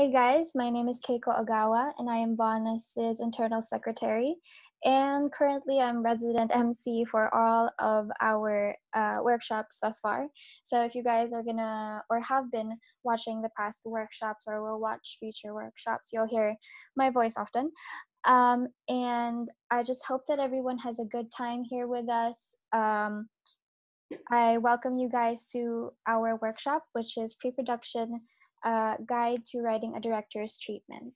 Hey guys, my name is Keiko Ogawa and I am Vonas's internal secretary. And currently I'm resident MC for all of our uh, workshops thus far. So if you guys are gonna or have been watching the past workshops or will watch future workshops, you'll hear my voice often. Um, and I just hope that everyone has a good time here with us. Um, I welcome you guys to our workshop, which is pre production uh, guide to writing a director's treatment.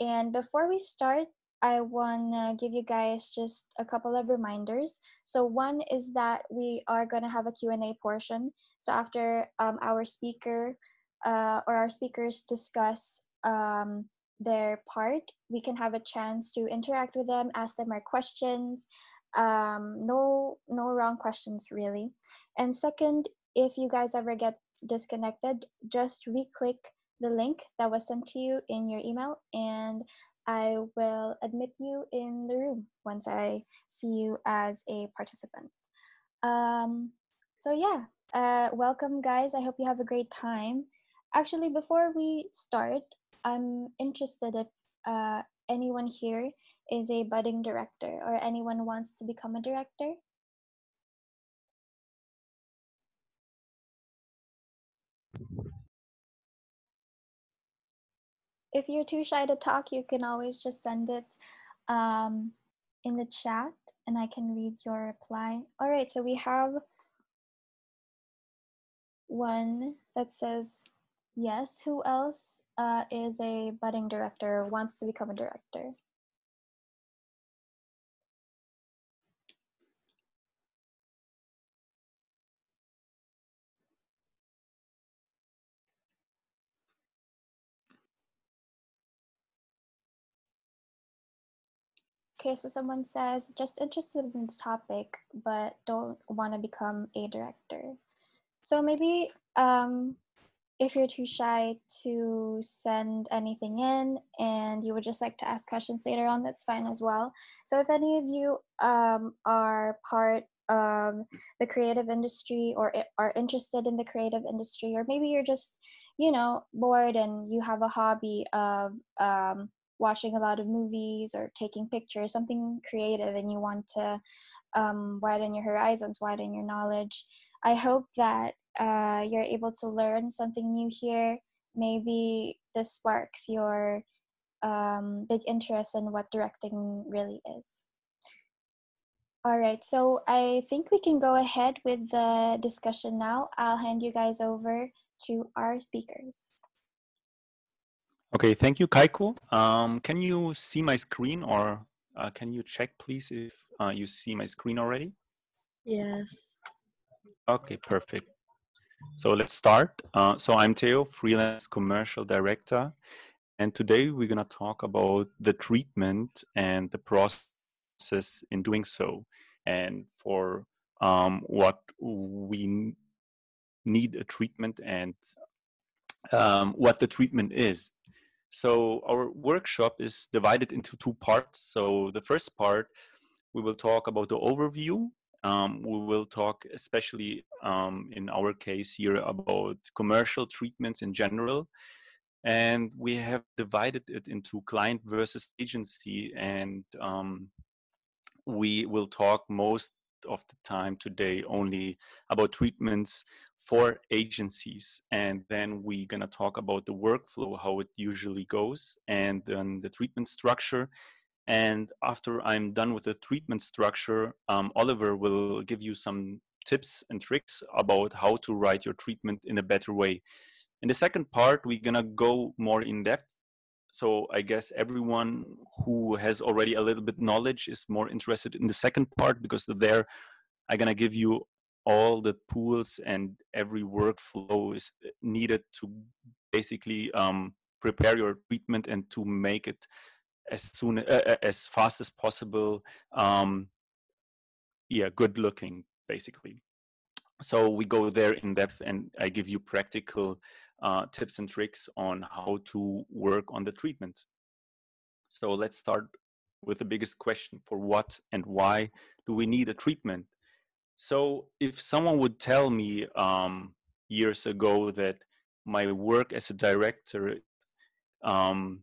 And before we start, I want to give you guys just a couple of reminders. So one is that we are going to have a Q&A portion. So after um, our speaker uh, or our speakers discuss um, their part, we can have a chance to interact with them, ask them our questions. Um, no, no wrong questions really. And second, if you guys ever get disconnected, just re-click the link that was sent to you in your email and I will admit you in the room once I see you as a participant. Um, so yeah, uh, welcome guys. I hope you have a great time. Actually, before we start, I'm interested if uh, anyone here is a budding director or anyone wants to become a director. If you're too shy to talk, you can always just send it um, in the chat and I can read your reply. All right, so we have one that says, yes, who else uh, is a budding director, wants to become a director? Okay, so someone says, just interested in the topic, but don't want to become a director. So maybe um, if you're too shy to send anything in and you would just like to ask questions later on, that's fine as well. So if any of you um, are part of the creative industry or are interested in the creative industry, or maybe you're just, you know, bored and you have a hobby of um, watching a lot of movies or taking pictures, something creative, and you want to um, widen your horizons, widen your knowledge. I hope that uh, you're able to learn something new here. Maybe this sparks your um, big interest in what directing really is. All right, so I think we can go ahead with the discussion now. I'll hand you guys over to our speakers. Okay, thank you, Kaiko. Um, can you see my screen or uh, can you check please if uh, you see my screen already? Yes. Okay, perfect. So let's start. Uh, so I'm Theo, freelance commercial director. And today we're gonna talk about the treatment and the process in doing so. And for um, what we need a treatment and um, what the treatment is. So our workshop is divided into two parts. So the first part, we will talk about the overview. Um, we will talk especially um, in our case here about commercial treatments in general. And we have divided it into client versus agency. And um, we will talk most of the time today only about treatments for agencies and then we're going to talk about the workflow how it usually goes and then the treatment structure. And after i'm done with the treatment structure um, oliver will give you some tips and tricks about how to write your treatment in a better way. In the second part we're going to go more in depth. So i guess everyone who has already a little bit knowledge is more interested in the second part because there i'm going to give you all the pools and every workflow is uh, needed to basically um, prepare your treatment and to make it as soon uh, as fast as possible um, yeah good looking basically. So we go there in depth and i give you practical uh, tips and tricks on how to work on the treatment. So let's start with the biggest question for what and why do we need a treatment so if someone would tell me um, years ago that my work as a director um,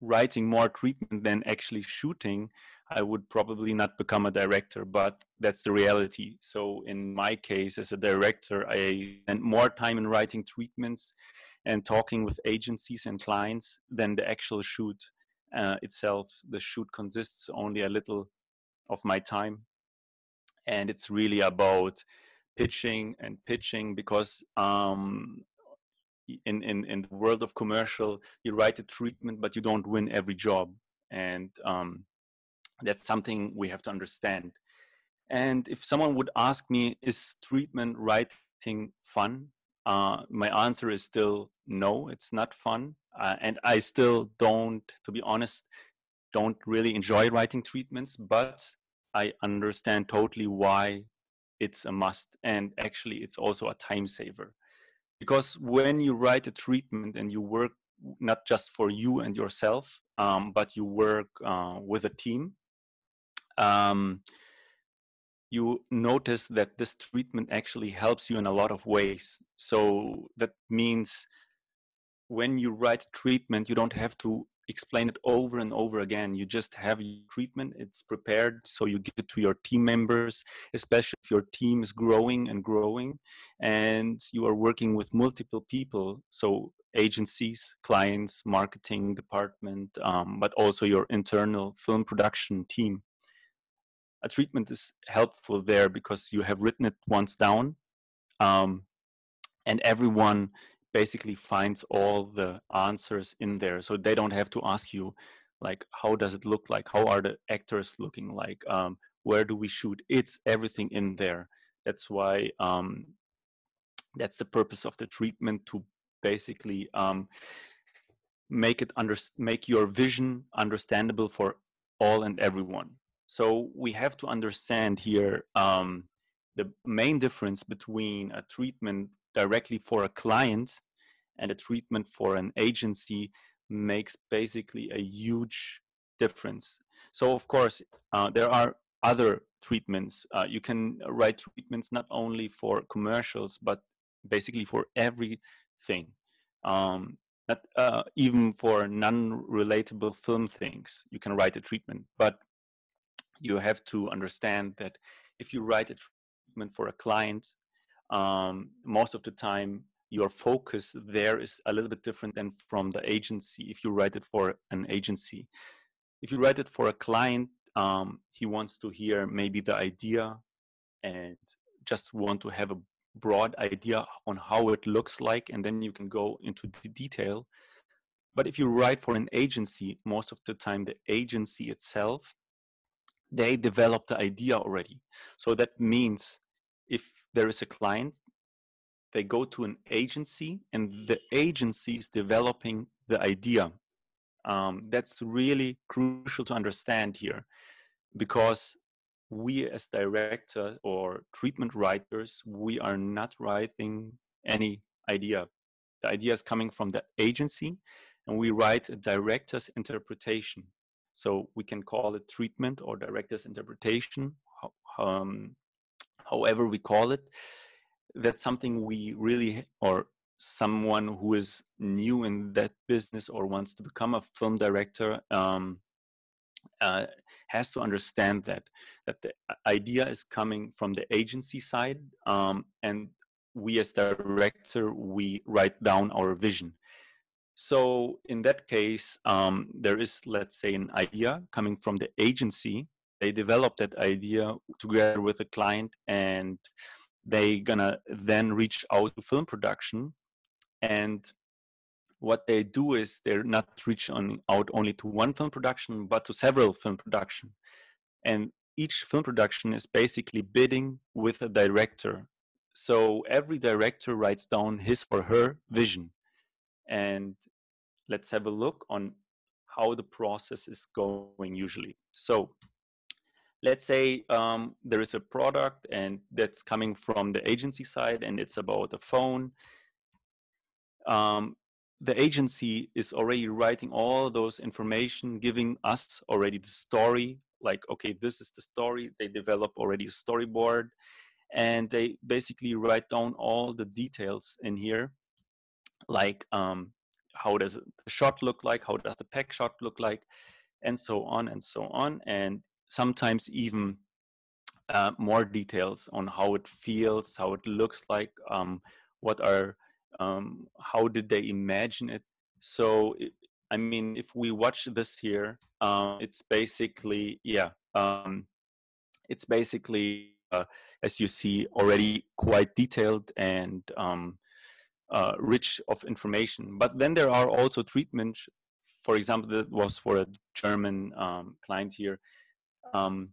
writing more treatment than actually shooting, I would probably not become a director, but that's the reality. So in my case, as a director, I spend more time in writing treatments and talking with agencies and clients than the actual shoot uh, itself. The shoot consists only a little of my time, and it's really about pitching and pitching because um, in, in in the world of commercial, you write a treatment, but you don't win every job, and um, that's something we have to understand. And if someone would ask me, is treatment writing fun? Uh, my answer is still no, it's not fun. Uh, and I still don't, to be honest, don't really enjoy writing treatments, but I understand totally why it's a must. And actually, it's also a time saver. Because when you write a treatment and you work not just for you and yourself, um, but you work uh, with a team, um, you notice that this treatment actually helps you in a lot of ways. So that means when you write treatment, you don't have to explain it over and over again. You just have your treatment, it's prepared, so you give it to your team members, especially if your team is growing and growing and you are working with multiple people. So agencies, clients, marketing department, um, but also your internal film production team a treatment is helpful there because you have written it once down um, and everyone basically finds all the answers in there so they don't have to ask you like how does it look like? How are the actors looking like? Um, where do we shoot? It's everything in there. That's why um, that's the purpose of the treatment to basically um, make it under make your vision understandable for all and everyone. So we have to understand here um, the main difference between a treatment directly for a client and a treatment for an agency makes basically a huge difference. So of course, uh, there are other treatments. Uh, you can write treatments not only for commercials, but basically for everything. Um, not uh, even for non-relatable film things, you can write a treatment. But you have to understand that if you write a treatment for a client, um, most of the time your focus there is a little bit different than from the agency if you write it for an agency. If you write it for a client, um, he wants to hear maybe the idea and just want to have a broad idea on how it looks like, and then you can go into the detail. But if you write for an agency, most of the time the agency itself they develop the idea already. So that means if there is a client, they go to an agency and the agency is developing the idea. Um, that's really crucial to understand here because we as director or treatment writers, we are not writing any idea. The idea is coming from the agency and we write a director's interpretation. So we can call it treatment or director's interpretation, um, however we call it. That's something we really, or someone who is new in that business or wants to become a film director um, uh, has to understand that that the idea is coming from the agency side um, and we as director we write down our vision so in that case, um, there is, let's say, an idea coming from the agency. They develop that idea together with the client, and they gonna then reach out to film production. And what they do is they're not reach on, out only to one film production, but to several film production. And each film production is basically bidding with a director. So every director writes down his or her vision and let's have a look on how the process is going usually. So let's say um, there is a product and that's coming from the agency side and it's about a phone. Um, the agency is already writing all those information, giving us already the story, like, okay, this is the story. They develop already a storyboard and they basically write down all the details in here, like um, how does the shot look like how does the pack shot look like and so on and so on and sometimes even uh, more details on how it feels how it looks like um, what are um, how did they imagine it so it, i mean if we watch this here um, it's basically yeah um, it's basically uh, as you see already quite detailed and um, uh, rich of information. But then there are also treatments, for example, that was for a German client here. Um,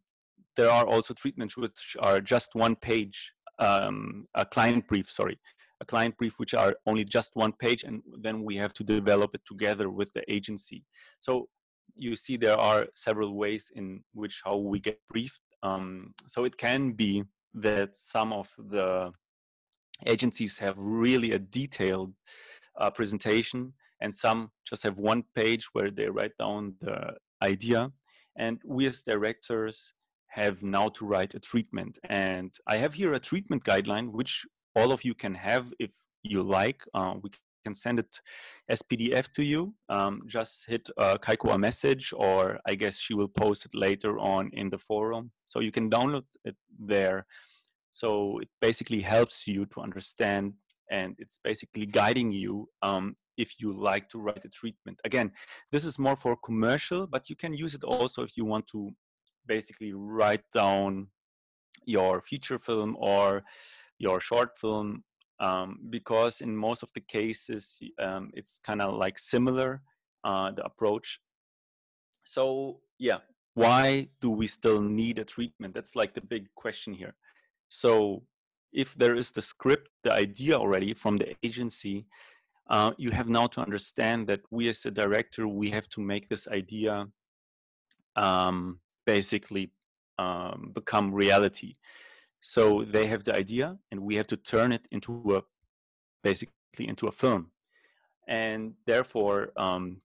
there are also treatments which are just one page, um, a client brief, sorry, a client brief which are only just one page, and then we have to develop it together with the agency. So you see there are several ways in which how we get briefed. Um, so it can be that some of the agencies have really a detailed uh, presentation and some just have one page where they write down the idea and we as directors have now to write a treatment. And i have here a treatment guideline which all of you can have if you like. Uh, we can send it as pdf to you. Um, just hit uh, kaiko a message or i guess she will post it later on in the forum. So you can download it there. So it basically helps you to understand and it's basically guiding you um, if you like to write a treatment. Again, this is more for commercial, but you can use it also if you want to basically write down your feature film or your short film um, because in most of the cases um, it's kind of like similar uh, the approach. So yeah why do we still need a treatment? That's like the big question here. So if there is the script, the idea already from the agency, uh, you have now to understand that we as a director, we have to make this idea um, basically um, become reality. So they have the idea and we have to turn it into a basically into a film. And therefore, um,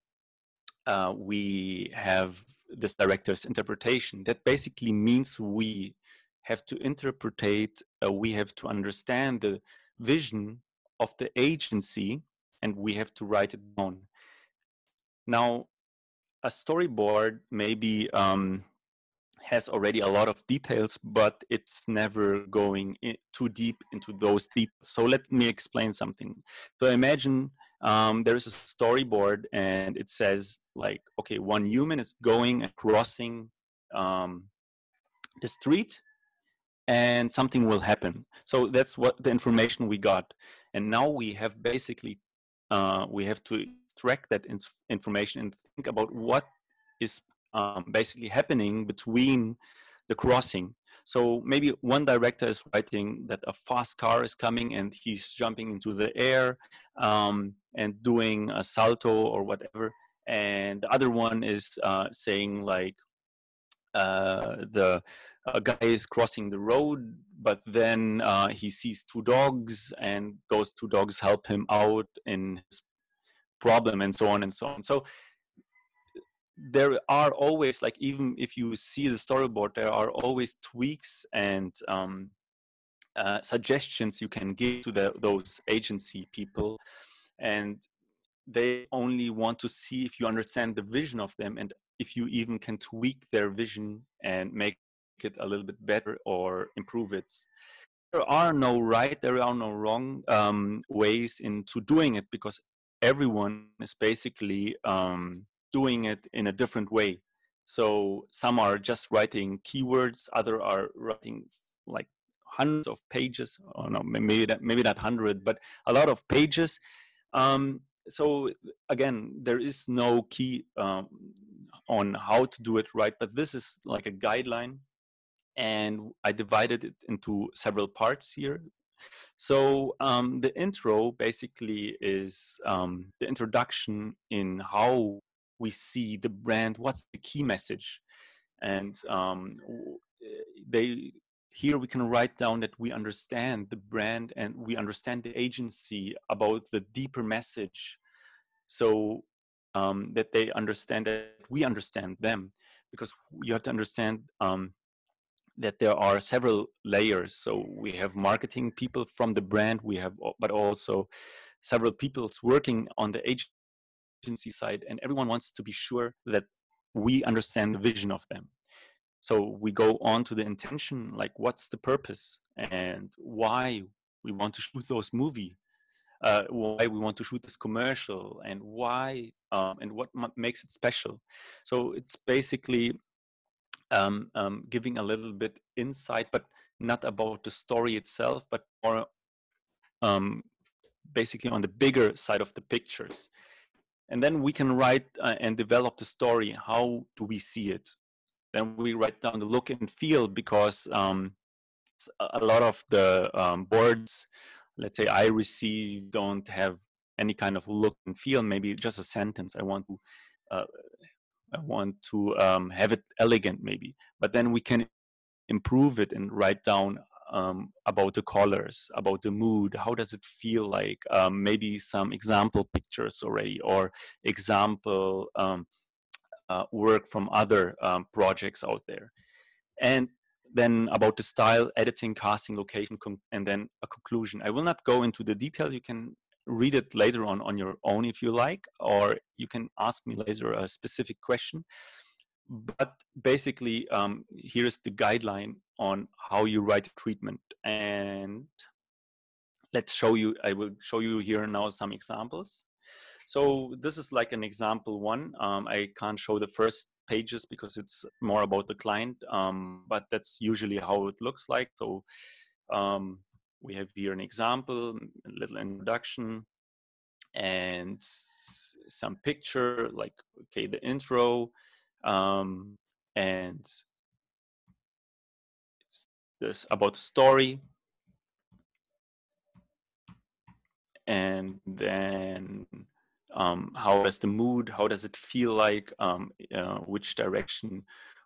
uh, we have this director's interpretation that basically means we have to interpret, uh, we have to understand the vision of the agency and we have to write it down. Now, a storyboard maybe um, has already a lot of details, but it's never going too deep into those details. So let me explain something. So imagine um, there is a storyboard and it says like, okay, one human is going and crossing um, the street and something will happen. So that's what the information we got. And now we have basically, uh, we have to extract that information and think about what is um, basically happening between the crossing. So maybe one director is writing that a fast car is coming and he's jumping into the air um, and doing a salto or whatever. And the other one is uh, saying like uh, the a guy is crossing the road, but then uh, he sees two dogs, and those two dogs help him out in his problem, and so on and so on. So there are always like even if you see the storyboard, there are always tweaks and um, uh, suggestions you can give to the, those agency people, and they only want to see if you understand the vision of them and if you even can tweak their vision and make it a little bit better or improve it. There are no right, there are no wrong um, ways into doing it because everyone is basically um, doing it in a different way. So some are just writing keywords, other are writing like hundreds of pages. Or no, maybe that maybe not hundred, but a lot of pages. Um, so again, there is no key um, on how to do it right, but this is like a guideline and I divided it into several parts here. So um, the intro basically is um, the introduction in how we see the brand, what's the key message, and um, they here we can write down that we understand the brand and we understand the agency about the deeper message, so um, that they understand that we understand them, because you have to understand um, that there are several layers. So we have marketing people from the brand, we have, but also several people working on the agency side, and everyone wants to be sure that we understand the vision of them. So we go on to the intention, like what's the purpose and why we want to shoot those movie, uh, why we want to shoot this commercial, and why um, and what makes it special. So it's basically um, um, giving a little bit insight, but not about the story itself, but more um, basically on the bigger side of the pictures. And then we can write uh, and develop the story. How do we see it? Then we write down the look and feel because um, a lot of the um, boards, let's say I receive, don't have any kind of look and feel. Maybe just a sentence. I want to, uh, I want to um, have it elegant, maybe. But then we can improve it and write down um, about the colors, about the mood. How does it feel like? Um, maybe some example pictures already, or example um, uh, work from other um, projects out there. And then about the style, editing, casting, location, and then a conclusion. I will not go into the detail. You can read it later on on your own if you like, or you can ask me later a specific question. But basically, um, here's the guideline on how you write a treatment. And let's show you, I will show you here now some examples. So this is like an example one. Um, I can't show the first pages because it's more about the client, um, but that's usually how it looks like. So um, we have here an example, a little introduction, and some picture like okay the intro um, and this about the story. And then um, how does the mood how does it feel like um, uh, which direction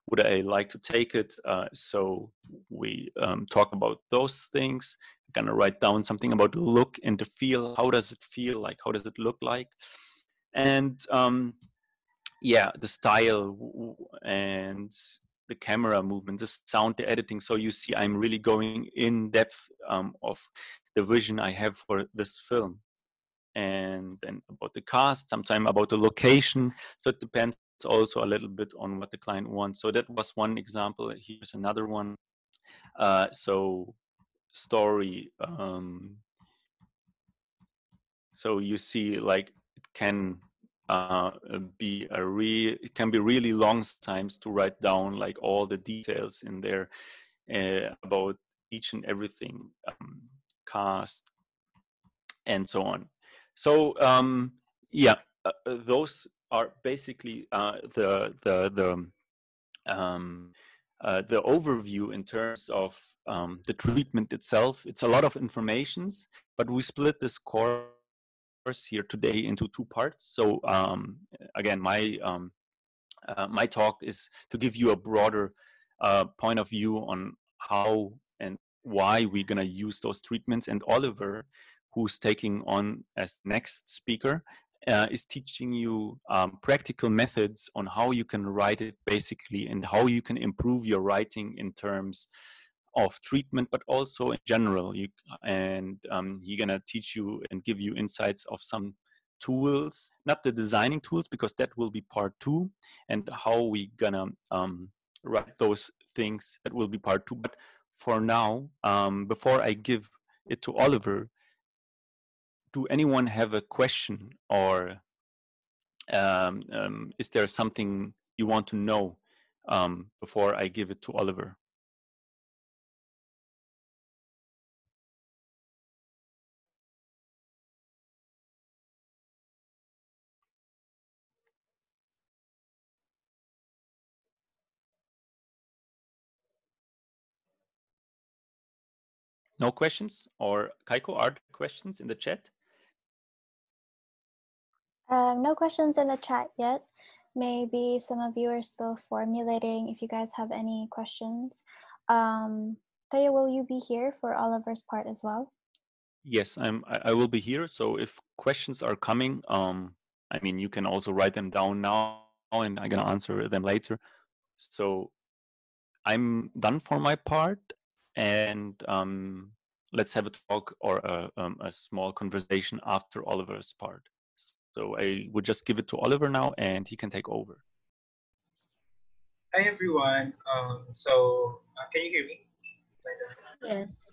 would i like to take it? Uh, so we um, talk about those things I'm gonna write down something about the look and the feel. How does it feel like? How does it look like? And um, yeah the style and the camera movement the sound the editing. So you see i'm really going in depth um, of the vision i have for this film. And then about the cast, sometime about the location. So it depends also a little bit on what the client wants. So that was one example. Here's another one. Uh, so story. Um, so you see, like it can uh, be a re. It can be really long times to write down like all the details in there uh, about each and everything, um, cast, and so on. So um, yeah, uh, uh, those are basically uh, the the the um, uh, the overview in terms of um, the treatment itself. It's a lot of informations, but we split this course here today into two parts. So um, again, my um, uh, my talk is to give you a broader uh, point of view on how and why we're gonna use those treatments. And Oliver who's taking on as next speaker, uh, is teaching you um, practical methods on how you can write it basically and how you can improve your writing in terms of treatment, but also in general. You, and um, he's gonna teach you and give you insights of some tools, not the designing tools, because that will be part two, and how we gonna um, write those things. That will be part two. But for now, um, before I give it to Oliver, do anyone have a question or um, um, is there something you want to know um, before I give it to Oliver? No questions? Or Kaiko, are there questions in the chat? Um, no questions in the chat yet. Maybe some of you are still formulating if you guys have any questions. Um, Taya, will you be here for Oliver's part as well? Yes, I'm. I, I will be here. So if questions are coming, um, I mean, you can also write them down now, and I'm gonna answer them later. So I'm done for my part, and um, let's have a talk or a, um, a small conversation after Oliver's part. So I would just give it to Oliver now and he can take over. Hi everyone. Um, so uh, can you hear me? Yes.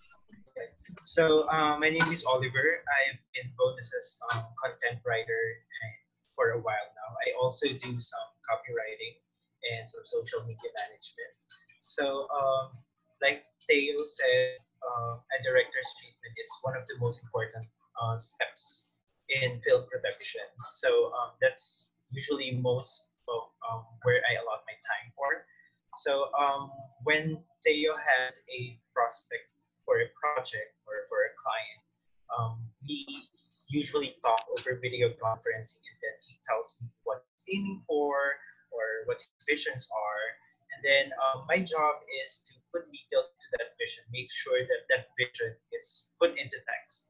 Okay. So uh, my name is Oliver. I've been Vonas's um, content writer for a while now. I also do some copywriting and some social media management. So um, like Theo said, uh, a director's treatment is one of the most important uh, steps in film production. So um, that's usually most of um, where I allot my time for. So um, when Theo has a prospect for a project or for a client, um, we usually talk over video conferencing and then he tells me what he's aiming for or what his visions are. And then um, my job is to put details to that vision, make sure that that vision is put into text.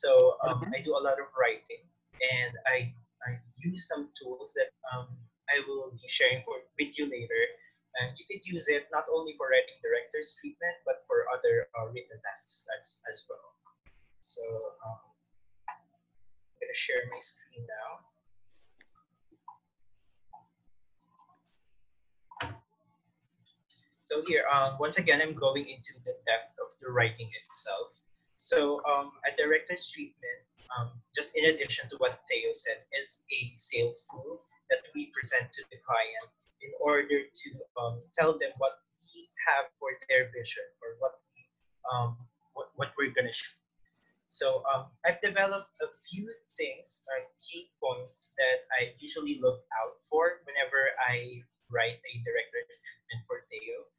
So um, mm-hmm. I do a lot of writing and I, I use some tools that um, I will be sharing for with you later. And you could use it not only for writing director's treatment, but for other uh, written tasks as, as well. So um, I'm going to share my screen now. So here, um, once again, I'm going into the depth of the writing itself. So um, a director's treatment um, just in addition to what Theo said, is a sales tool that we present to the client in order to um, tell them what we have for their vision or what we, um, what, what we're gonna shoot. So um, I've developed a few things, uh, key points that I usually look out for whenever I write a director's treatment for Theo.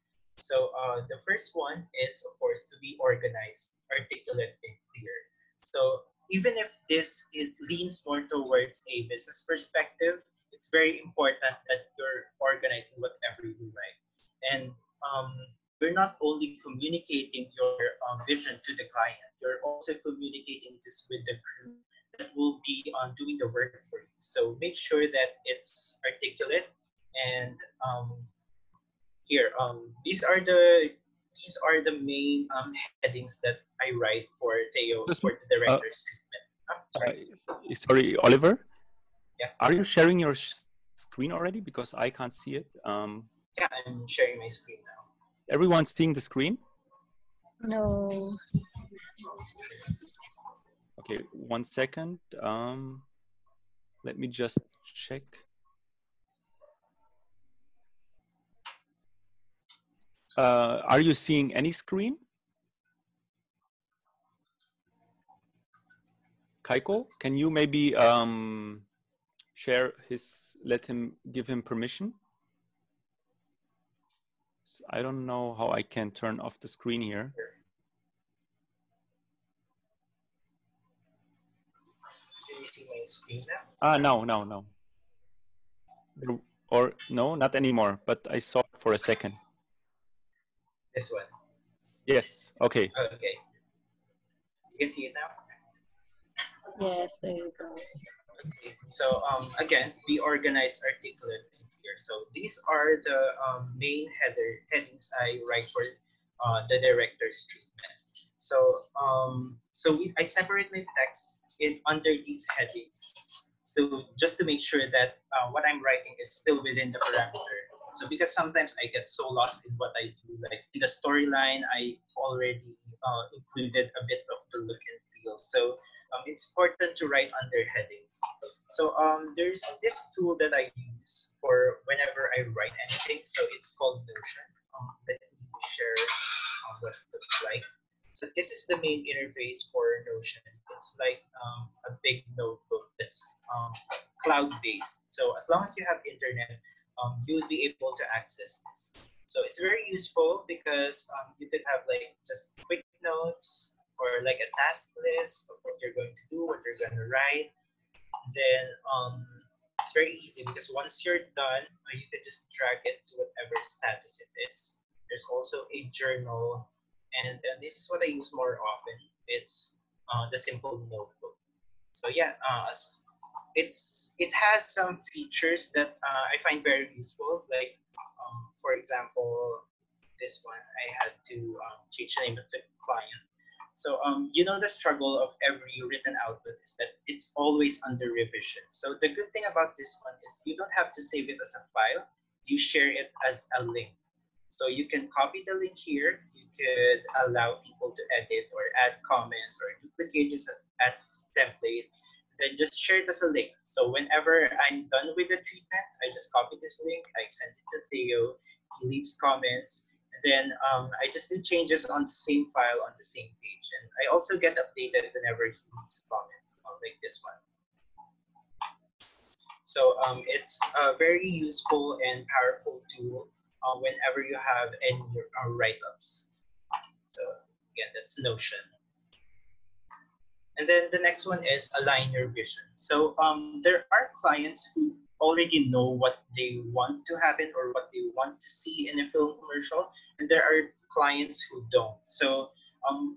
So uh, the first one is, of course, to be organized, articulate, and clear. So even if this is, leans more towards a business perspective, it's very important that you're organizing whatever you write. And um, you're not only communicating your um, vision to the client, you're also communicating this with the crew that will be um, doing the work for you. So make sure that it's articulate and um, here, um, these are the these are the main um, headings that I write for Theo Just, for the director's uh, sorry. Uh, sorry, Oliver. Yeah. Are you sharing your screen already? Because I can't see it. Um, yeah, I'm sharing my screen now. Everyone's seeing the screen? No. Okay, one second. Um, let me just check. Uh, are you seeing any screen? Kaiko, can you maybe um, share his, let him, give him permission? I don't know how I can turn off the screen here. Ah, no, no, no. Or no, not anymore, but I saw it for a second. This one? Yes, okay. Okay. You can see it now? Yes, there you go. Okay. So um, again, we organize articulate in here. So these are the um, main header headings I write for uh, the director's treatment. So um, so we, I separate my text in under these headings. So just to make sure that uh, what I'm writing is still within the parameter. So because sometimes I get so lost in what I do, like in the storyline, I already uh, included a bit of the look and feel. So um, it's important to write under headings. So um, there's this tool that I use for whenever I write anything. So it's called Notion. Um, let me share um, what it looks like. So this is the main interface for Notion. It's like um, a big notebook that's um, cloud-based. So as long as you have internet, um, you would be able to access this. So it's very useful because um, you could have like just quick notes, or like a task list of what you're going to do, what you're going to write, then um, it's very easy because once you're done, uh, you can just drag it to whatever status it is. There's also a journal, and, this is what I use more often. It's uh, the simple notebook. So yeah, uh, it's it has some features that uh, I find very useful. Like um, for example, this one I had to um, change the name of the client So um, you know the struggle of every written output is that it's always under revision. So the good thing about this one is you don't have to save it as a file. You share it as a link. So you can copy the link here. You could allow people to edit or add comments or duplicate this as template. Then just share it as a link. So whenever I'm done with the treatment, I just copy this link. I send it to Theo. He leaves comments and then um, I just do changes on the same file on the same page. And I also get updated whenever he leaves comments, like this one. So um, it's a very useful and powerful tool uh, whenever you have any uh, write-ups. So again, that's Notion. And then the next one is align your vision. So um, there are clients who already know what they want to happen or what they want to see in a film commercial, and there are clients who don't. So um,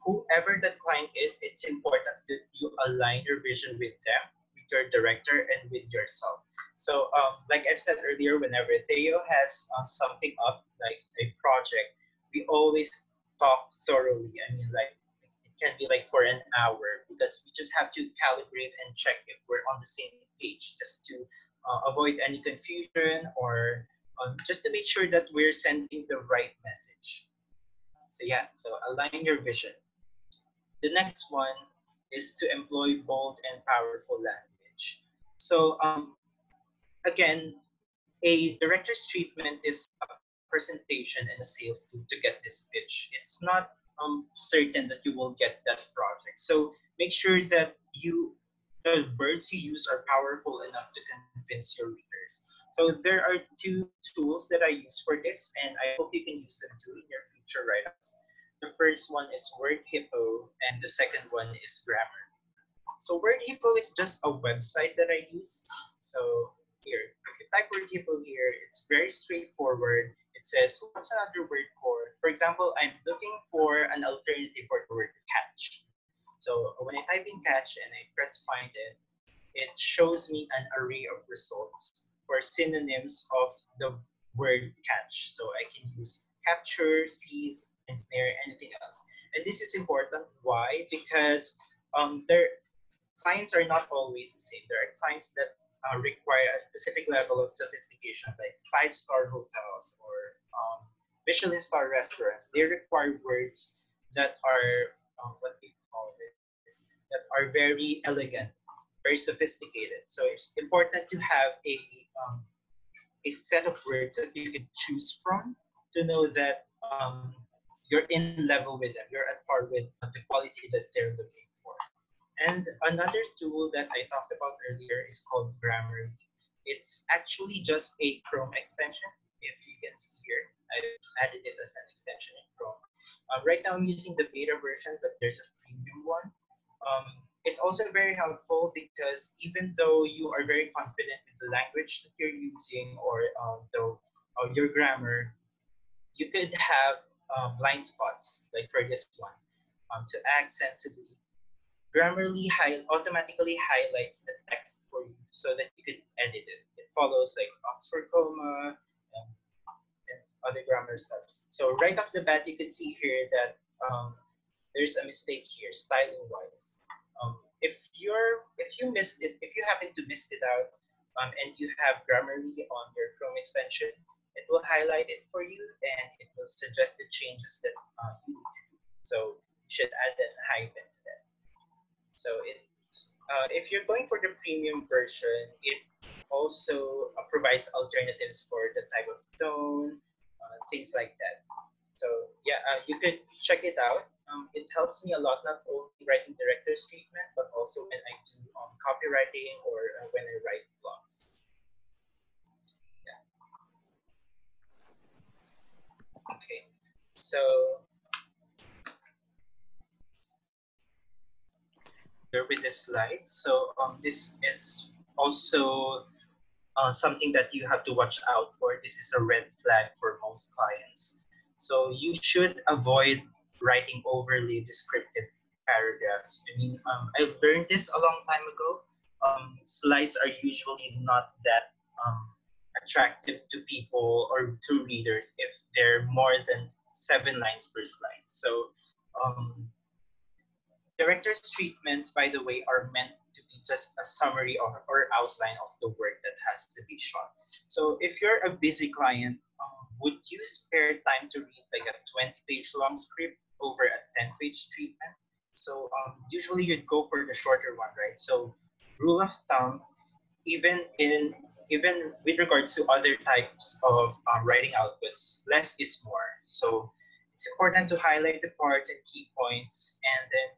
whoever that client is, it's important that you align your vision with them, with your director, and with yourself. So um, like I've said earlier, whenever Theo has uh, something up, like a project, we always talk thoroughly. I mean, like can be like for an hour because we just have to calibrate and check if we're on the same page just to uh, avoid any confusion or um, just to make sure that we're sending the right message. So yeah, so align your vision. The next one is to employ bold and powerful language. So um, again, a director's treatment is a presentation and a sales tool to get this pitch. It's not um, certain that you will get that project. So make sure that you the words you use are powerful enough to convince your readers. So there are two tools that I use for this, and I hope you can use them too in your future write-ups. The first one is WordHippo, and the second one is Grammar. So WordHippo is just a website that I use. So here, if you type WordHippo here, it's very straightforward. It says, what's another word for? For example, I'm looking for an alternative for the word catch. So when I type in catch and I press find it, it shows me an array of results for synonyms of the word catch. So I can use capture, seize, ensnare, anything else. And this is important. Why? Because um, their clients are not always the same. There are clients that uh, require a specific level of sophistication, like five-star hotels or um, Michelin star restaurants. They require words that are um, what we call it that are very elegant, very sophisticated. So it's important to have a um, a set of words that you can choose from to know that um, you're in level with them, you're at par with the quality that they're looking. And another tool that I talked about earlier is called Grammarly. It's actually just a Chrome extension. If you can see here, I added it as an extension in Chrome. Uh, right now I'm using the beta version, but there's a premium one. Um, it's also very helpful because even though you are very confident with the language that you're using or um, the, uh, your grammar, you could have um, blind spots, like for this one, um, to act sensibly. Grammarly automatically highlights the text for you so that you can edit it. It follows like Oxford comma and, and other grammar stuff. So right off the bat, you can see here that um, there's a mistake here, styling wise. Um, if you're if you missed it, if you happen to miss it out, um, and you have Grammarly on your Chrome extension, it will highlight it for you and it will suggest the changes that uh, you need to do. So you should add an hyphen to that. So it's uh, if you're going for the premium version, it also uh, provides alternatives for the type of tone, uh, things like that. So yeah, uh, you could check it out um, it helps me a lot, not only writing director's treatment, but also when I do um, copywriting or uh, when I write blogs. Yeah. Okay, so with this slide. So um, this is also uh, something that you have to watch out for. This is a red flag for most clients. So you should avoid writing overly descriptive paragraphs. I mean, um, I learned this a long time ago. Um, slides are usually not that um, attractive to people or to readers if they're more than seven lines per slide. So um, director's treatments, by the way, are meant to be just a summary or, or outline of the work that has to be shot. So if you're a busy client, um, would you spare time to read like a 20 page long script over a 10 page treatment? So um, usually you'd go for the shorter one, right? So rule of thumb, even in even with regards to other types of um, writing outputs, less is more. So it's important to highlight the parts and key points, and then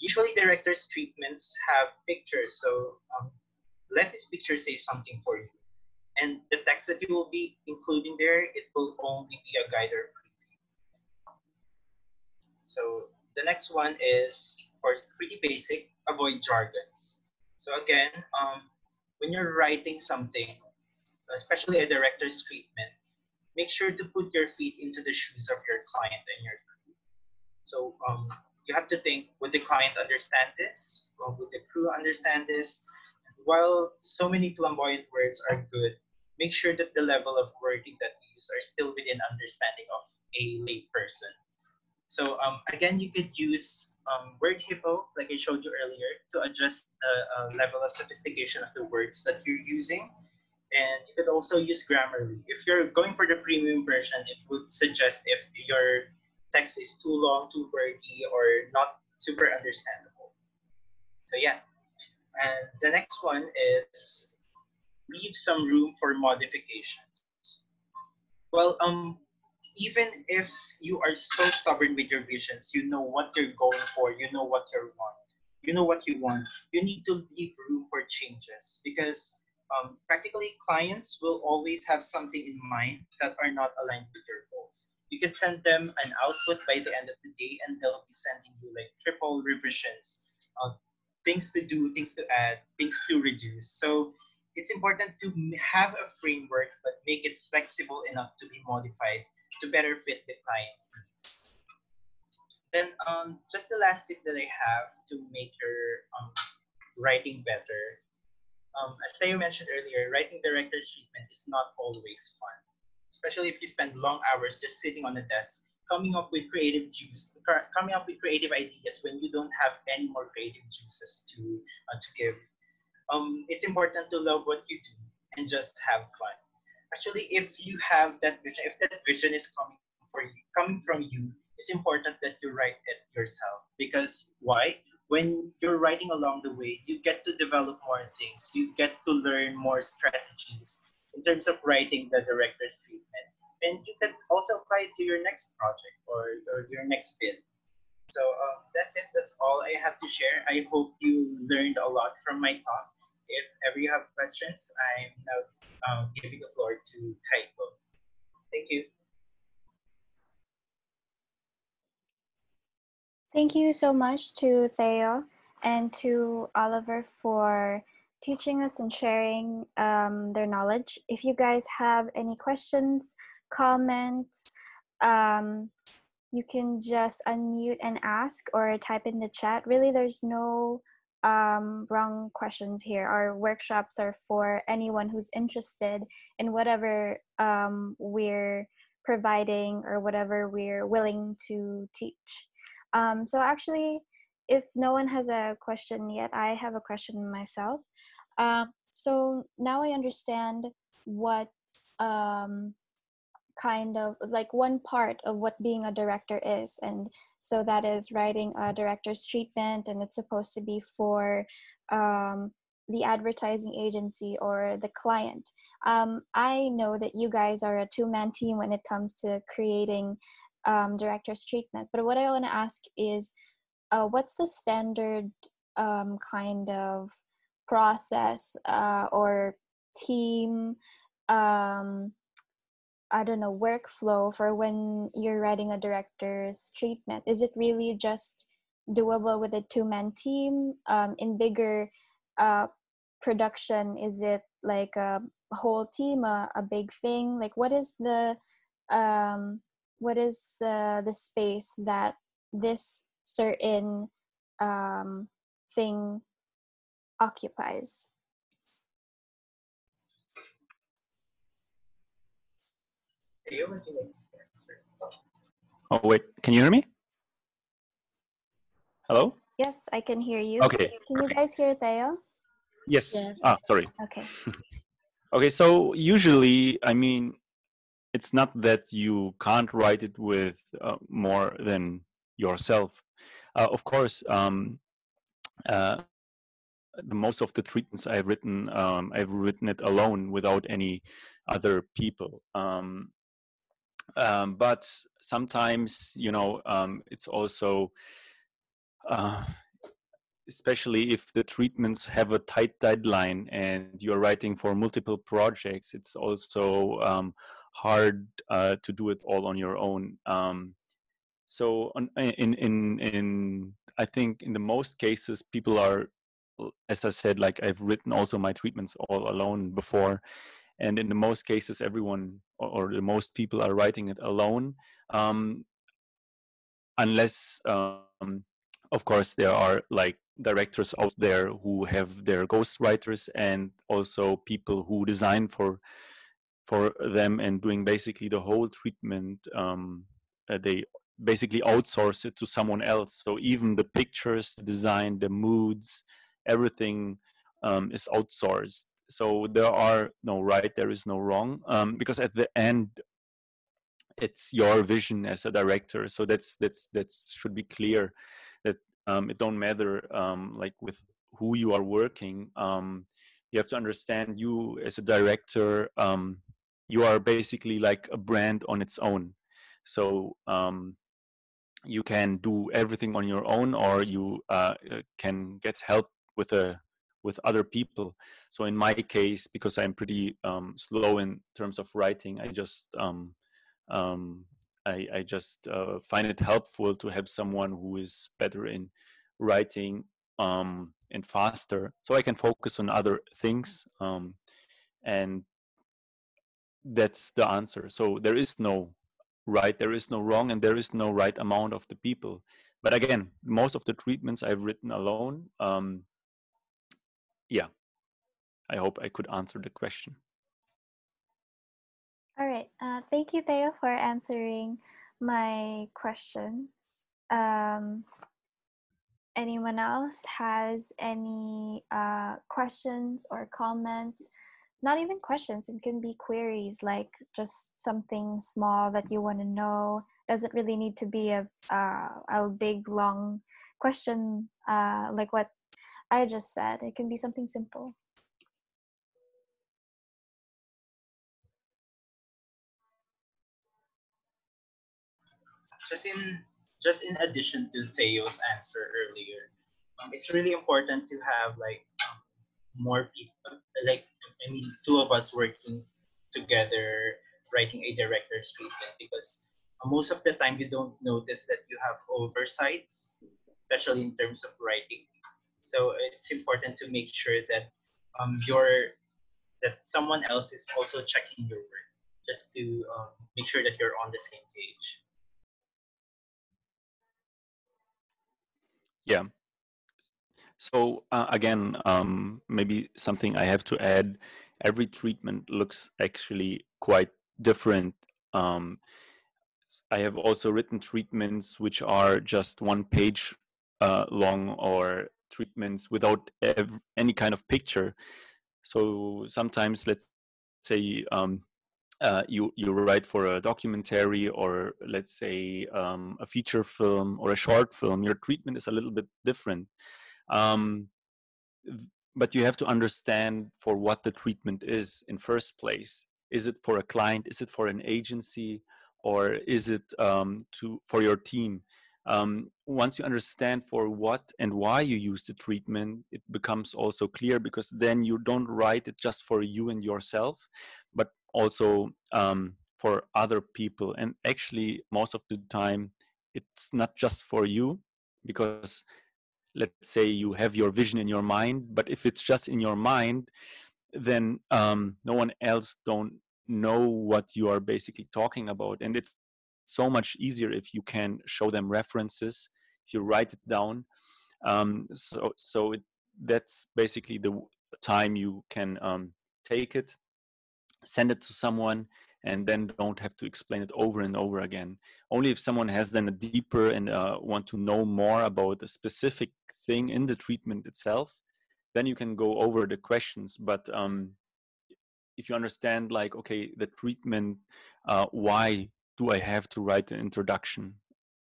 usually directors' treatments have pictures. So um, let this picture say something for you. And the text that you will be including there, it will only be a guide or preview. So the next one is, of course, pretty basic, avoid jargons. So again, um, when you're writing something, especially a director's treatment, make sure to put your feet into the shoes of your client and your crew. So um, you have to think, would the client understand this? Or would the crew understand this? While so many flamboyant words are good, make sure that the level of wording that we use are still within understanding of a lay person. So um, again, you could use um, Word Hippo, like I showed you earlier, to adjust the uh, level of sophistication of the words that you're using. And you could also use Grammarly. If you're going for the premium version, it would suggest if your text is too long, too wordy, or not super understandable. So yeah. And the next one is leave some room for modifications. Well, um, even if you are so stubborn with your visions, you know what you're going for, you know what you want, you know what you want, you need to leave room for changes because um, practically clients will always have something in mind that are not aligned with your goals. You can send them an output by the end of the day and they'll be sending you like triple revisions, uh, things to do, things to add, things to reduce. So it's important to have a framework but make it flexible enough to be modified to better fit the client's needs. Then um, just the last tip that I have to make your um, writing better. Um, as Theo mentioned earlier, writing director's treatment is not always fun, especially if you spend long hours just sitting on a desk coming up with creative juice, coming up with creative ideas when you don't have any more creative juices to uh, to give. Um, it's important to love what you do and just have fun. Actually if you have that vision if that vision is coming for you coming from you it's important that you write it yourself. Because why? When you're writing along the way you get to develop more things. You get to learn more strategies in terms of writing the director's treatment. And you can also apply it to your next project or, or your next bid so um, that's it. That's all i have to share. I hope you learned a lot from my talk. If ever you have questions, I'm now um, giving the floor to Kaito. Thank you. Thank you so much to Theo and to Oliver for teaching us and sharing um, their knowledge. If you guys have any questions, comments, um, you can just unmute and ask or type in the chat. Really, there's no um, wrong questions here. Our workshops are for anyone who's interested in whatever um, we're providing or whatever we're willing to teach. Um, so actually, if no one has a question yet, I have a question myself. Uh, so now I understand what um, kind of like one part of what being a director is and so that is writing a director's treatment and it's supposed to be for um, the advertising agency or the client. Um, i know that you guys are a two-man team when it comes to creating um, director's treatment but what i want to ask is uh, what's the standard um, kind of process uh, or team um, I don't know workflow for when you're writing a director's treatment? Is it really just doable with a two man team? Um, in bigger uh, production, is it like a whole team, a, a big thing? Like what is the um, what is uh, the space that this certain um, thing occupies? Oh, wait, can you hear me? Hello? Yes, I can hear you. Okay. Can you guys hear Theo? Yes. Yes. Ah, sorry. Okay. Okay, so usually, I mean, it's not that you can't write it with uh, more than yourself. Uh, of course, um, uh, the most of the treatments I've written, um, I've written it alone without any other people. Um, um, but sometimes, you know, um, it's also, uh, especially if the treatments have a tight deadline and you're writing for multiple projects, it's also um, hard uh, to do it all on your own. Um, so on, in in in I think in the most cases people are, as I said, like I've written also my treatments all alone before, and in the most cases everyone or, the most people are writing it alone, um, unless um, of course there are like directors out there who have their ghostwriters and also people who design for for them and doing basically the whole treatment um, uh, they basically outsource it to someone else. So even the pictures the design the moods everything um, is outsourced. So there are no right there is no wrong um, because at the end it's your vision as a director. So that's that's that should be clear that um, it don't matter um, like with who you are working um, you have to understand you as a director um, you are basically like a brand on its own. So you can do everything on your own or you uh, uh can get help with a with other people. So in my case because i'm pretty um, slow in terms of writing i just um, um, I, I, just uh, find it helpful to have someone who is better in writing um, and faster so i can focus on other things um, and that's the answer. So there is no right there is no wrong and there is no right amount of the people. But again most of the treatments i've written alone um yeah. I hope i could answer the question. All right uh, thank you theo for answering my question. Um anyone else has any uh, questions or comments? Not even questions it can be queries like just something small that you want to know doesn't really need to be a uh, a big long question uh, like what i just said it can be something simple just in just in addition to theo's answer earlier um, it's really important to have like um, more people like I mean, two of us working together, writing a director's treatment because most of the time you don't notice that you have oversights, especially in terms of writing. So it's important to make sure that um, your that someone else is also checking your work, just to um, make sure that you're on the same page. Yeah, so uh, again, um, maybe something I have to add. Every treatment looks actually quite different. Um, I have also written treatments which are just one page uh, long or treatments without ev- any kind of picture. So sometimes, let's say um, uh, you you write for a documentary or let's say um, a feature film or a short film, your treatment is a little bit different. Um, but you have to understand for what the treatment is in first place. Is it for a client? Is it for an agency? Or is it um, to for your team? Um, once you understand for what and why you use the treatment, it becomes also clear because then you don't write it just for you and yourself, but also um, for other people. And actually, most of the time, it's not just for you because let's say you have your vision in your mind but if it's just in your mind then um, no one else don't know what you are basically talking about and it's so much easier if you can show them references if you write it down um, so so it, that's basically the time you can um, take it send it to someone and then don't have to explain it over and over again. Only if someone has then a deeper and uh, want to know more about a specific thing in the treatment itself then you can go over the questions but um, if you understand like okay the treatment uh, why do i have to write an introduction?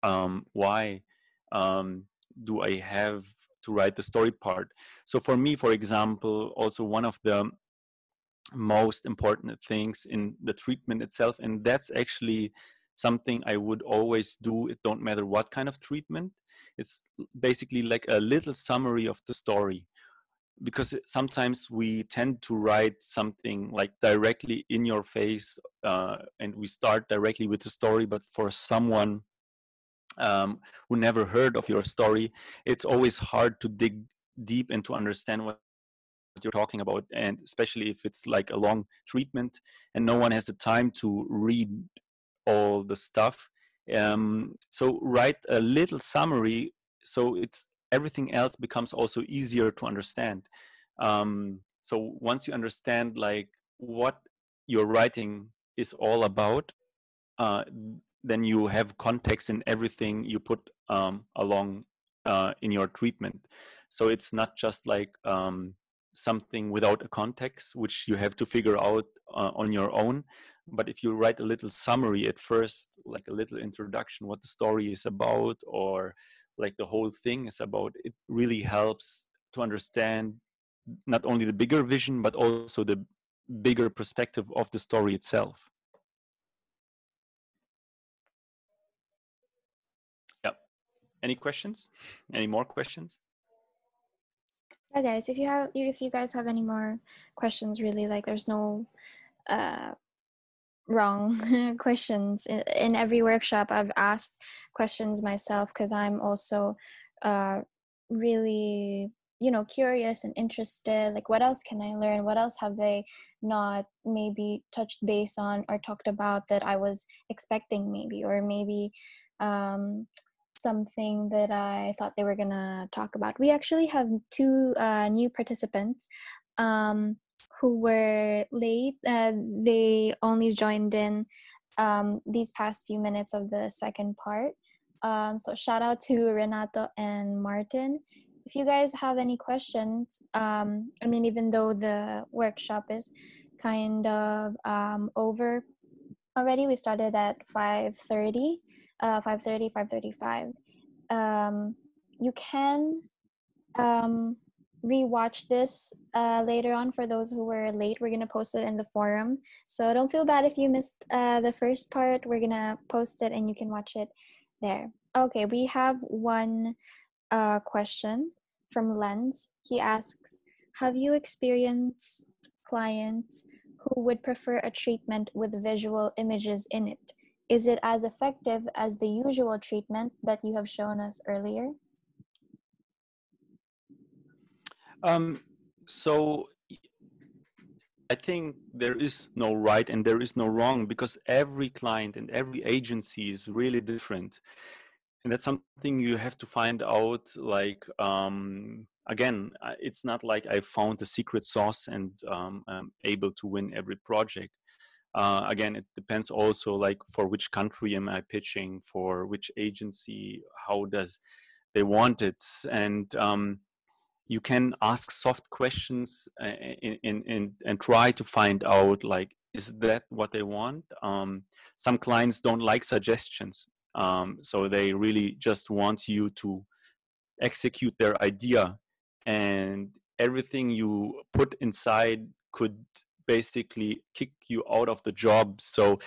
Um, why? Um, do i have to write the story part? So for me for example also one of the most important things in the treatment itself and that's actually something i would always do it don't matter what kind of treatment it's basically like a little summary of the story because sometimes we tend to write something like directly in your face uh, and we start directly with the story but for someone um, who never heard of your story it's always hard to dig deep and to understand what you're talking about and especially if it's like a long treatment and no one has the time to read all the stuff. Um, so write a little summary so it's everything else becomes also easier to understand. Um, so once you understand like what your writing is all about uh, then you have context in everything you put um, along uh, in your treatment. So it's not just like um, something without a context which you have to figure out uh, on your own. But if you write a little summary at first like a little introduction what the story is about or like the whole thing is about it really helps to understand not only the bigger vision but also the bigger perspective of the story itself. Yeah any questions? Any more questions? Yeah guys. If you have if you guys have any more questions really like there's no uh wrong questions in, every workshop. I've asked questions myself because i'm also uh, really you know curious and interested like what else can i learn? What else have they not maybe touched base on or talked about that i was expecting maybe? Or maybe um, something that i thought they were gonna talk about. We actually have two uh, new participants. Um, who were late. Uh, they only joined in um, these past few minutes of the second part. Um, so shout out to Renato and Martin. If you guys have any questions, um, I mean, even though the workshop is kind of um, over already, we started at 5.30, uh, 5.30, 5.35. Um, you can um, rewatch this uh, later on for those who were late. We're gonna post it in the forum, so don't feel bad if you missed uh, the first part. We're gonna post it and you can watch it there. Okay, we have one uh, question from Lens. He asks, "Have you experienced clients who would prefer a treatment with visual images in it? Is it as effective as the usual treatment that you have shown us earlier?" Um, so I think there is no right and there is no wrong because every client and every agency is really different. And that's something you have to find out. Like, um, again, it's not like I found the secret sauce and um, I'm able to win every project. Uh, again, it depends also like for which country am I pitching, for which agency, how does they want it. And um, you can ask soft questions and, and, and try to find out like is that what they want? Um, some clients don't like suggestions um, so they really just want you to execute their idea and everything you put inside could basically kick you out of the job so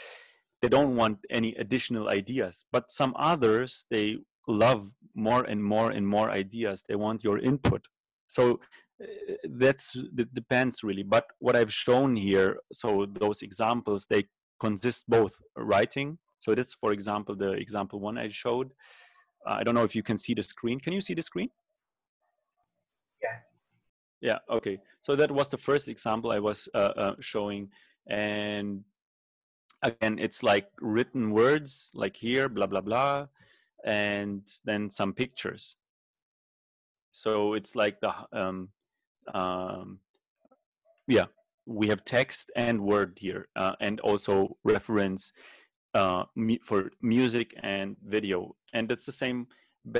they don't want any additional ideas. But some others they love more and more and more ideas. They want your input so uh, that's that depends really but what i've shown here so those examples they consist both writing. So this for example the example one i showed uh, i don't know if you can see the screen. Can you see the screen? Yeah. Yeah okay. So that was the first example i was uh, uh, showing. And again it's like written words like here blah blah blah and then some pictures so it's like the um, um, yeah, we have text and word here, uh, and also reference uh, for music and video, and it's the same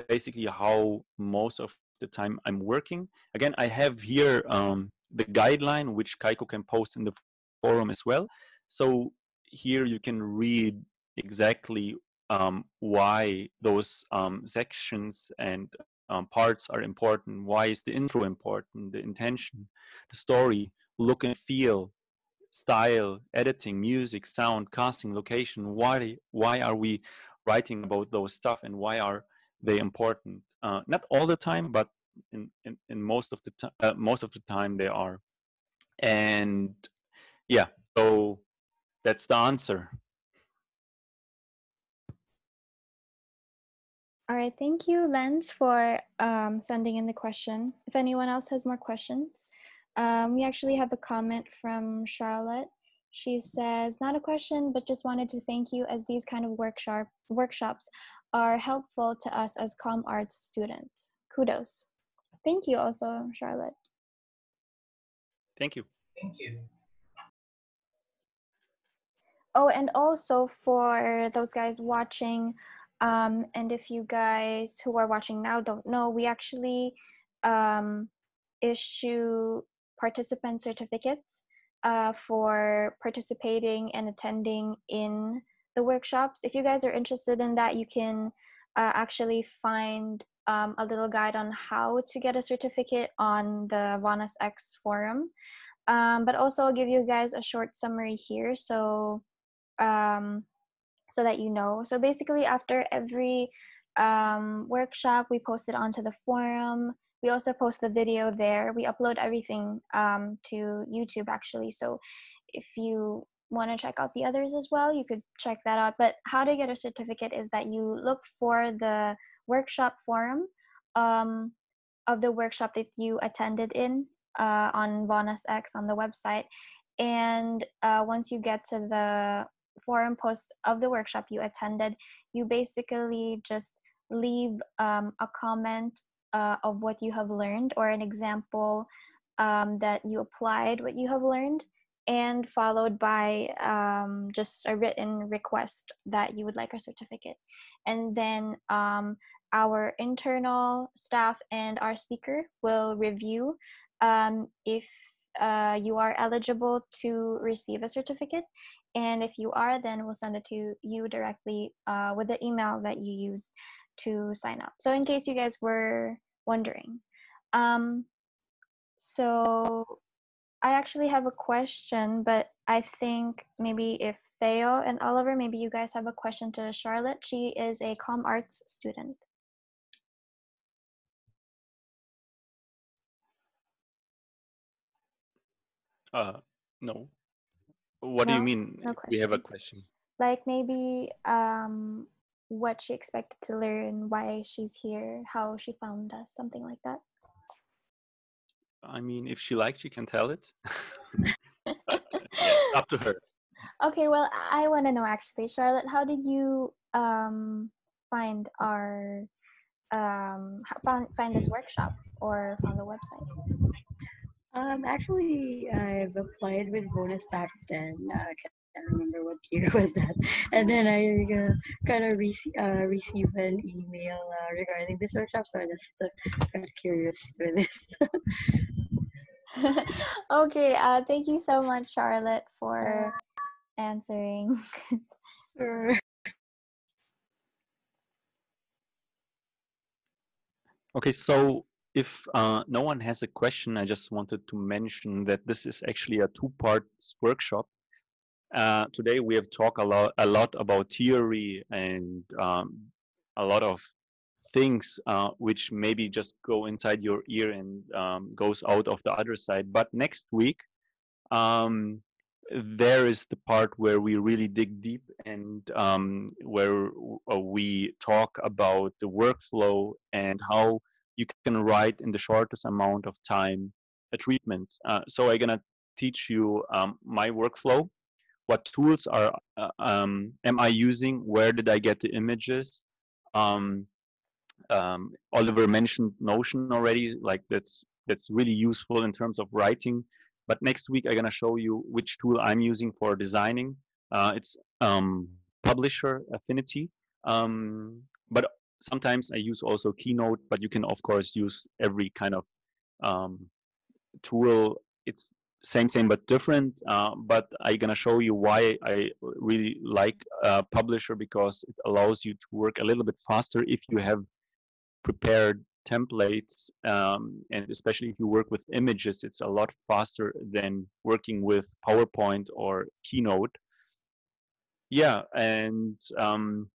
basically how most of the time I'm working. Again, I have here um, the guideline which Kaiko can post in the forum as well. So here you can read exactly um, why those um, sections and um, parts are important. Why is the intro important? The intention, the story, look and feel, style, editing, music, sound, casting, location. Why why are we writing about those stuff and why are they important? Uh, not all the time, but in, in, in most of the time, uh, most of the time they are. And yeah, so that's the answer. All right, thank you, Lens, for um, sending in the question. If anyone else has more questions, um, we actually have a comment from Charlotte. She says, not a question, but just wanted to thank you as these kind of workshop workshops are helpful to us as com arts students. Kudos. Thank you also, Charlotte. Thank you. Thank you. Oh, and also for those guys watching, um, and if you guys who are watching now don't know, we actually um, issue participant certificates uh, for participating and attending in the workshops. If you guys are interested in that, you can uh, actually find um, a little guide on how to get a certificate on the Vonas X forum. Um, but also, I'll give you guys a short summary here. So, um, so that you know. So basically, after every um, workshop, we post it onto the forum. We also post the video there. We upload everything um, to YouTube actually. So if you want to check out the others as well, you could check that out. But how to get a certificate is that you look for the workshop forum um, of the workshop that you attended in uh, on Vonas X on the website. And uh, once you get to the forum post of the workshop you attended, you basically just leave um, a comment uh, of what you have learned or an example um, that you applied what you have learned and followed by um, just a written request that you would like a certificate. And then um, our internal staff and our speaker will review um, if uh, you are eligible to receive a certificate and if you are, then we'll send it to you directly uh, with the email that you used to sign up. So in case you guys were wondering. Um, so I actually have a question, but I think maybe if Theo and Oliver, maybe you guys have a question to Charlotte. She is a com arts student. Uh, no. What do you mean? No We have a question. question. Like maybe um, what she expected to learn, why she's here, how she found us, something like that. I mean, if she likes, she can tell it. But, yeah, up to her. Okay, well, I want to know actually, Charlotte, how did you um, find our um, find, find this workshop or found the website? Um, actually, I've applied with Vonas back then. Uh, I can't can't remember what year was that. And then I uh, kind of rece- uh, received an email uh, regarding this workshop, so I just uh, got curious with this. okay, uh, thank you so much, Charlotte, for answering. Sure. Okay, so if uh, no one has a question, I just wanted to mention that this is actually a two-part workshop. Uh, today we have talked a lot, a lot about theory and um, a lot of things uh, which maybe just go inside your ear and um, goes out of the other side. But next week, um, there is the part where we really dig deep and um, where uh, we talk about the workflow and how you can write in the shortest amount of time a treatment. Uh, so I'm gonna teach you um, my workflow. What tools are uh, um, am I using? Where did I get the images? Um, um, Oliver mentioned Notion already. Like that's that's really useful in terms of writing. But next week I'm gonna show you which tool I'm using for designing. Uh, it's um, Publisher Affinity. Um, but sometimes I use also Keynote, but you can of course use every kind of um, tool. It's same, same, but different. Uh, but I'm gonna show you why I really like uh, Publisher because it allows you to work a little bit faster if you have prepared templates, um, and especially if you work with images, it's a lot faster than working with PowerPoint or Keynote. Yeah, and um,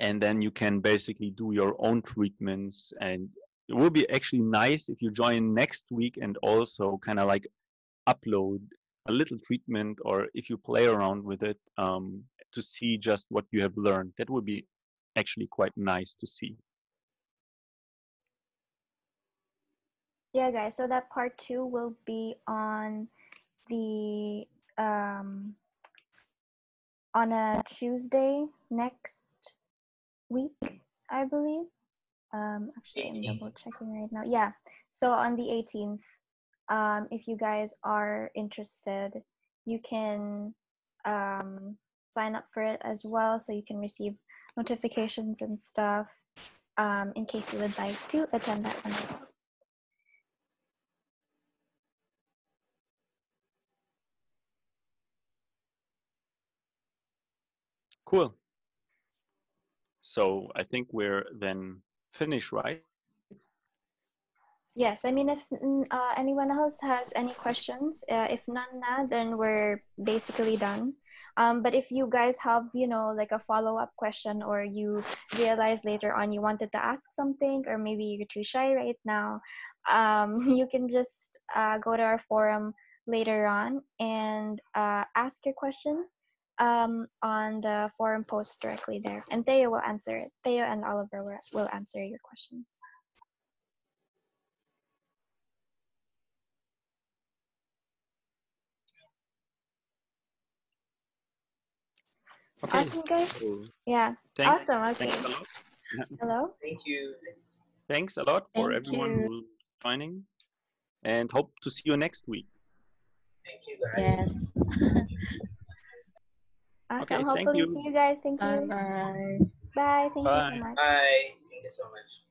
and then you can basically do your own treatments. And it will be actually nice if you join next week and also kind of like upload a little treatment or if you play around with it um, to see just what you have learned. That would be actually quite nice to see. Yeah guys so that part two will be on the um on a tuesday next week i believe. Um actually i'm double checking right now. Yeah so on the 18th um if you guys are interested you can um sign up for it as well so you can receive notifications and stuff um in case you would like to attend that one as well. Cool. So I think we're then finished, right? Yes, I mean, if uh, anyone else has any questions, uh, if none, then we're basically done. Um, but if you guys have, you know, like a follow up question or you realize later on you wanted to ask something or maybe you're too shy right now, um, you can just uh, go to our forum later on and uh, ask your question um, on the forum post directly there. And Theo will answer it. Theo and Oliver will, will answer your questions. Okay. Awesome, guys. Yeah. thank- awesome. Okay. Thanks a lot. Hello. Thank you. Thanks a lot for Thank everyone you. who's joining and hope to see you next week. Thank you, guys. Yes. Awesome. Okay, thank Hopefully you. see you guys. Thank Bye you. bye. Bye. Thank you so much. Bye. Thank you so much.